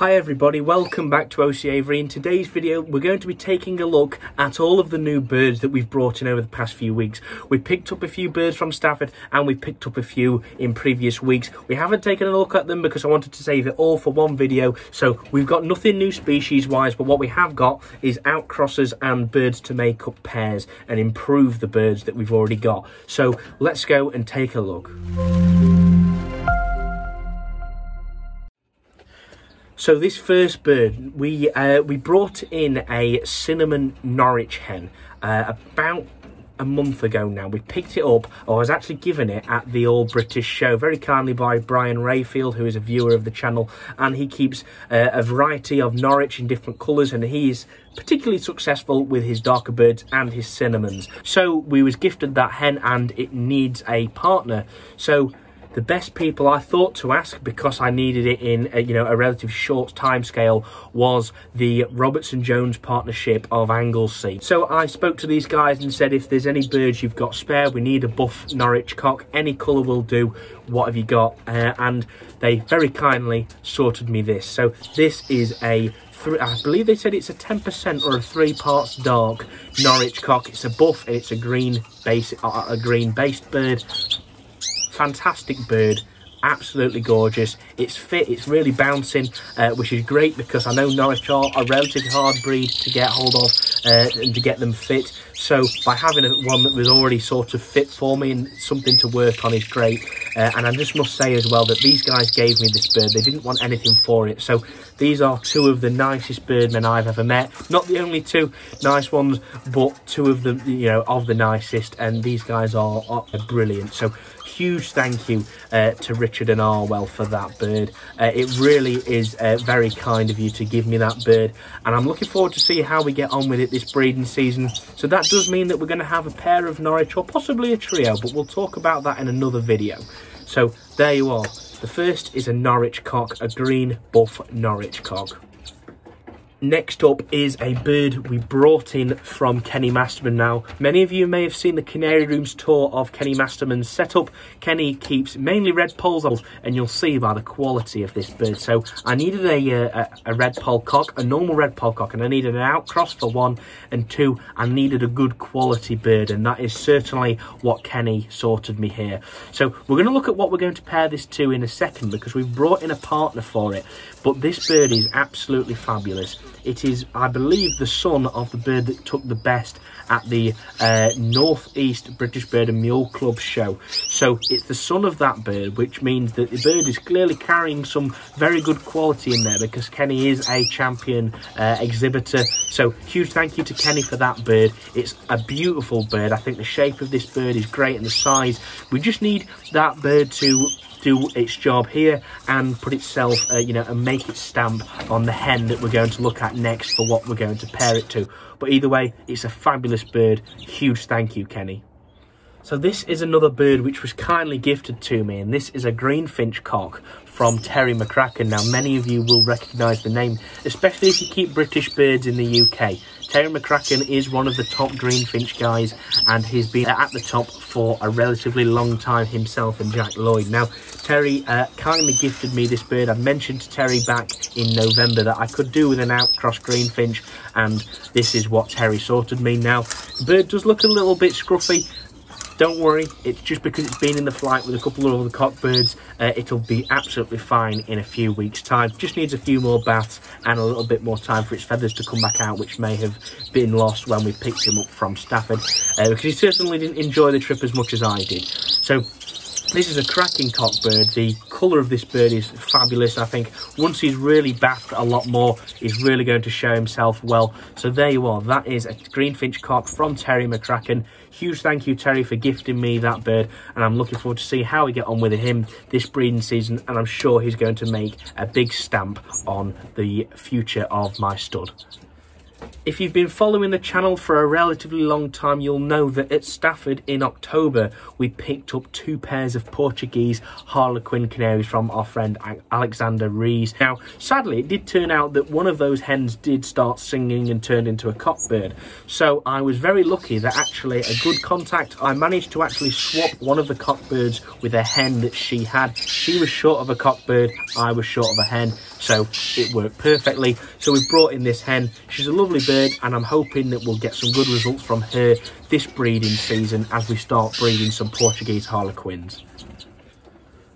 Hi everybody, welcome back to OC Aviary. In today's video, we're going to be taking a look at all of the new birds that we've brought in over the past few weeks. We picked up a few birds from Stafford and we picked up a few in previous weeks. We haven't taken a look at them because I wanted to save it all for one video. So we've got nothing new species wise, but what we have got is outcrossers and birds to make up pairs and improve the birds that we've already got. So let's go and take a look. So this first bird, we uh, we brought in a cinnamon Norwich hen uh, about a month ago now. We picked it up, or I was actually given it at the All British Show, very kindly by Brian Rayfield, who is a viewer of the channel, and he keeps uh, a variety of Norwich in different colours, and he's particularly successful with his darker birds and his cinnamons. So we was gifted that hen, and it needs a partner. So the best people I thought to ask because I needed it in a, you know a relative short time scale was the Robertson Jones partnership of Anglesey. So I spoke to these guys and said if there's any birds you've got spare, we need a buff Norwich cock, any colour will do. What have you got? Uh, and they very kindly sorted me this. So this is a I believe they said it's a 10% or a three parts dark Norwich cock. It's a buff and it's a green base, uh, a green based bird fantastic bird absolutely gorgeous. It's fit it's really bouncing uh, which is great because i know norwich are a relatively hard breed to get hold of uh, and to get them fit. So by having one that was already sort of fit for me and something to work on is great. Uh, and i just must say as well that these guys gave me this bird. They didn't want anything for it. So these are two of the nicest birdmen i've ever met. Not the only two nice ones but two of them you know of the nicest. And these guys are, are brilliant. So huge thank you uh, to Richard and Arwel for that bird. Uh, it really is uh, very kind of you to give me that bird and I'm looking forward to see how we get on with it this breeding season. So that does mean that we're going to have a pair of Norwich or possibly a trio but we'll talk about that in another video. So there you are. The first is a Norwich cock, a green buff Norwich cock. Next up is a bird we brought in from Kenny Masterman now. Many of you may have seen the Canary Rooms tour of Kenny Masterman's setup. Kenny keeps mainly redpolls and you'll see by the quality of this bird. So I needed a, uh, a, a redpoll cock, a normal redpoll cock, and I needed an outcross for one, and two, I needed a good quality bird, and that is certainly what Kenny sorted me here. So we're going to look at what we're going to pair this to in a second because we've brought in a partner for it. But this bird is absolutely fabulous. It is, I believe, the son of the bird that took the best at the uh, Northeast British Bird and Mule Club show. So it's the son of that bird, which means that the bird is clearly carrying some very good quality in there because Kenny is a champion uh, exhibitor. So huge thank you to Kenny for that bird. It's a beautiful bird. I think the shape of this bird is great and the size. We just need that bird to do its job here and put itself, uh, you know, and make its stamp on the hen that we're going to look at next for what we're going to pair it to. But either way, it's a fabulous bird. Huge thank you, Kenny. So this is another bird which was kindly gifted to me, and this is a greenfinch cock from Terry McCracken. Now, many of you will recognise the name, especially if you keep British birds in the UK. Terry McCracken is one of the top greenfinch guys, and he's been at the top for a relatively long time himself and Jack Lloyd. Now, Terry uh, kindly gifted me this bird. I mentioned to Terry back in November that I could do with an outcross greenfinch, and this is what Terry sorted me. Now, the bird does look a little bit scruffy, don't worry, it's just because it's been in the flight with a couple of other cockbirds, uh, it'll be absolutely fine in a few weeks' time. Just needs a few more baths and a little bit more time for its feathers to come back out, which may have been lost when we picked him up from Stafford, uh, because he certainly didn't enjoy the trip as much as I did. So this is a cracking cockbird. The colour of this bird is fabulous. I think once he's really bathed a lot more, he's really going to show himself well. So there you are. That is a greenfinch cock from Terry McCracken. Huge thank you, Terry, for gifting me that bird. And I'm looking forward to see how we get on with him this breeding season. And I'm sure he's going to make a big stamp on the future of my stud. If you've been following the channel for a relatively long time, you'll know that at Stafford in October, we picked up two pairs of Portuguese Harlequin canaries from our friend Alexander Rees. Now, sadly, it did turn out that one of those hens did start singing and turned into a cockbird. So I was very lucky that actually a good contact, I managed to actually swap one of the cockbirds with a hen that she had. She was short of a cockbird, I was short of a hen, so it worked perfectly. So we brought in this hen. She's a lovely bird and I'm hoping that we'll get some good results from her this breeding season as we start breeding some Portuguese Harlequins.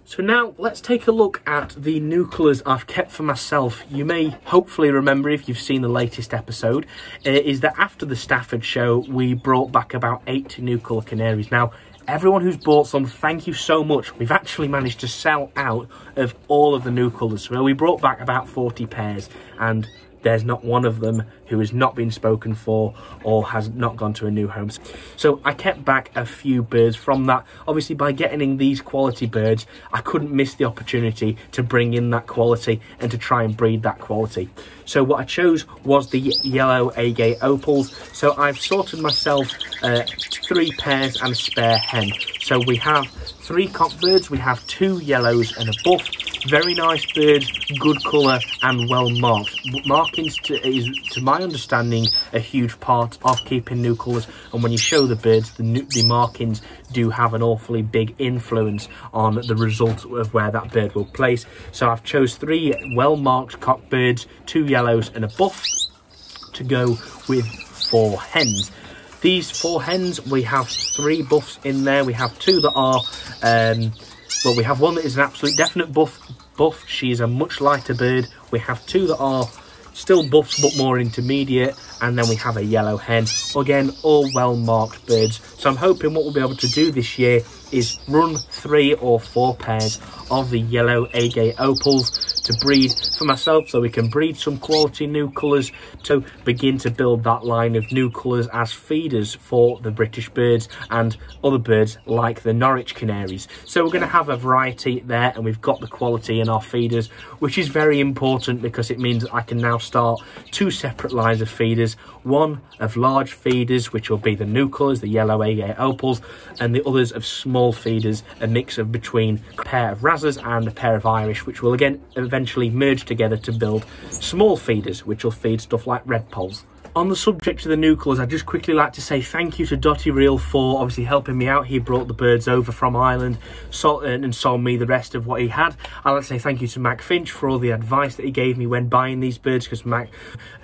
So now let's take a look at the new colours I've kept for myself. You may hopefully remember if you've seen the latest episode, uh, is that after the Stafford show, we brought back about eight new colour canaries. Now, everyone who's bought some, thank you so much. We've actually managed to sell out of all of the new colours. So we brought back about 40 pairs and there's not one of them who has not been spoken for or has not gone to a new home. So I kept back a few birds from that. Obviously, by getting in these quality birds, I couldn't miss the opportunity to bring in that quality and to try and breed that quality. So what I chose was the yellow agate opals. So I've sorted myself uh, three pairs and a spare hen. So we have three cockbirds, we have two yellows and a buff. Very nice birds, good colour and well marked. Markings to, is, to my understanding, a huge part of keeping new colours. And when you show the birds, the, the markings do have an awfully big influence on the result of where that bird will place. So I've chose three well marked cockbirds, two yellows and a buff to go with four hens. These four hens, we have three buffs in there. We have two that are, um, well, we have one that is an absolute definite buff. Buff. She is a much lighter bird. We have two that are still buffs but more intermediate and then we have a yellow hen again all well marked birds so i'm hoping what we'll be able to do this year is run three or four pairs of the yellow agate opals to breed for myself so we can breed some quality new colours to begin to build that line of new colours as feeders for the British birds and other birds like the Norwich Canaries. So we're going to have a variety there and we've got the quality in our feeders which is very important because it means I can now start two separate lines of feeders. One of large feeders which will be the new colours, the yellow agate opals and the others of small feeders, a mix of between a pair of Razzas and a pair of Irish which will again eventually merge together to build small feeders, which will feed stuff like redpolls. On the subject of the new colours, I'd just quickly like to say thank you to Dotty Reel for obviously helping me out. He brought the birds over from Ireland and sold me the rest of what he had. I'd like to say thank you to Mac Finch for all the advice that he gave me when buying these birds because Mac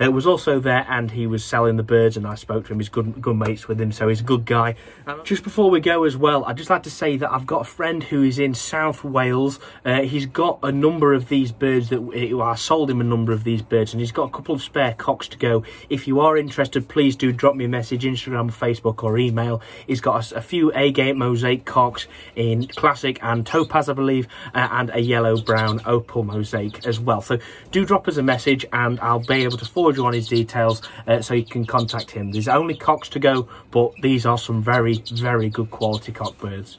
uh, was also there and he was selling the birds and I spoke to him. He's good, good mates with him, so he's a good guy. And just before we go as well, I'd just like to say that I've got a friend who is in South Wales. Uh, he's got a number of these birds that I sold him a number of these birds and he's got a couple of spare cocks to go. If you are interested, please do drop me a message, Instagram, Facebook or email. He's got a, few a few agate mosaic cocks in classic and topaz, I believe, uh, and a yellow-brown opal mosaic as well. So do drop us a message and I'll be able to forward you on his details uh, so you can contact him. There's only cocks to go, but these are some very, very good quality cockbirds.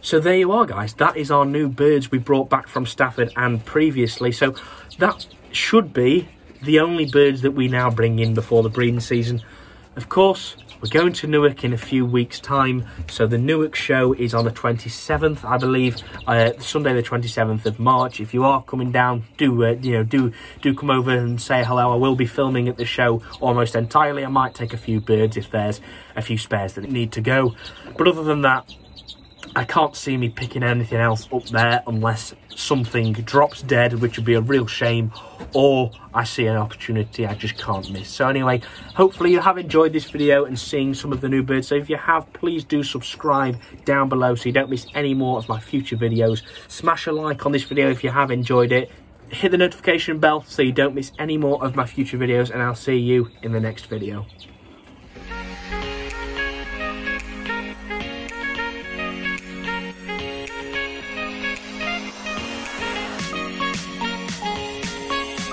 So there you are, guys. That is our new birds we brought back from Stafford and previously. So that should be the only birds that we now bring in before the breeding season. Of course, we're going to Newark in a few weeks' time, so the Newark show is on the 27th, I believe, uh, Sunday the 27th of March. If you are coming down, do uh, you know do do come over and say hello. I will be filming at the show almost entirely. I might take a few birds if there's a few spares that need to go, but other than that, I can't see me picking anything else up there unless something drops dead, which would be a real shame, or I see an opportunity I just can't miss. So anyway, hopefully you have enjoyed this video and seeing some of the new birds. So if you have, please do subscribe down below so you don't miss any more of my future videos. Smash a like on this video if you have enjoyed it. Hit the notification bell so you don't miss any more of my future videos and I'll see you in the next video.